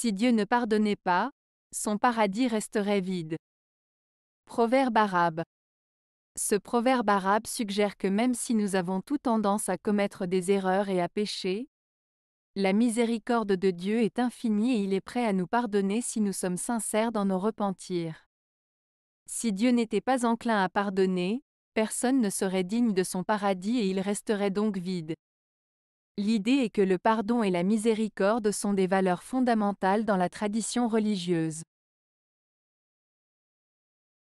Si Dieu ne pardonnait pas, son paradis resterait vide. Proverbe arabe. Ce proverbe arabe suggère que même si nous avons tout tendance à commettre des erreurs et à pécher, la miséricorde de Dieu est infinie et il est prêt à nous pardonner si nous sommes sincères dans nos repentirs. Si Dieu n'était pas enclin à pardonner, personne ne serait digne de son paradis et il resterait donc vide. L'idée est que le pardon et la miséricorde sont des valeurs fondamentales dans la tradition religieuse.